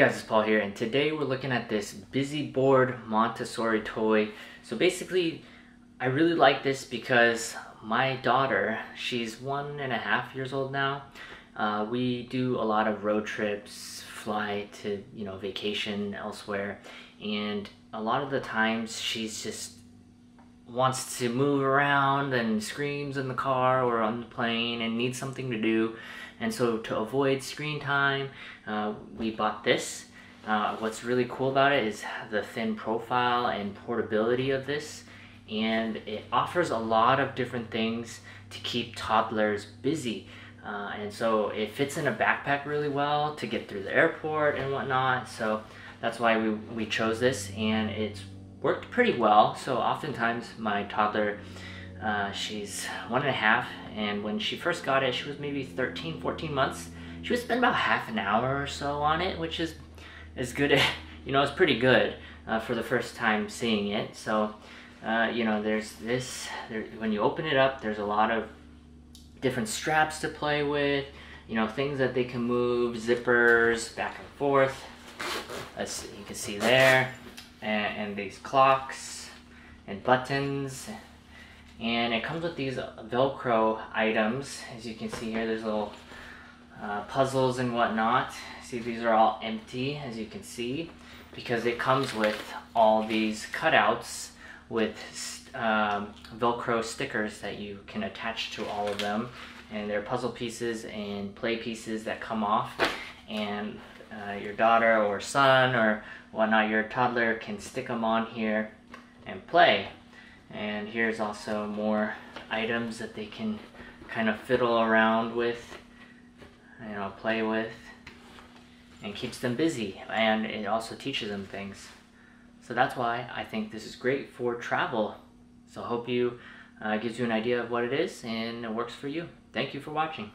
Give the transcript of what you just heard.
Guys, it's Paul here, and today we're looking at this Busy Board Montessori toy. So basically, I really like this because my daughter, she's one and a half years old now. Uh, we do a lot of road trips, fly to, you know, vacation elsewhere, and a lot of the times she's just wants to move around and screams in the car or on the plane and needs something to do. And so to avoid screen time, uh, we bought this. Uh, what's really cool about it is the thin profile and portability of this. And it offers a lot of different things to keep toddlers busy. Uh, and so it fits in a backpack really well to get through the airport and whatnot. So that's why we, we chose this and it's worked pretty well. So oftentimes my toddler uh, she's one and a half, and when she first got it, she was maybe 13, 14 months. She would spend about half an hour or so on it, which is is good. you know, it's pretty good uh, for the first time seeing it. So, uh, you know, there's this. There, when you open it up, there's a lot of different straps to play with. You know, things that they can move, zippers back and forth. As you can see there, and, and these clocks and buttons. And it comes with these velcro items. As you can see here there's little uh, puzzles and whatnot. See these are all empty as you can see because it comes with all these cutouts with um, velcro stickers that you can attach to all of them. And they're puzzle pieces and play pieces that come off. And uh, your daughter or son or whatnot your toddler can stick them on here and play and here's also more items that they can kind of fiddle around with, you know, play with, and keeps them busy. And it also teaches them things. So that's why I think this is great for travel. So hope you uh, gives you an idea of what it is and it works for you. Thank you for watching.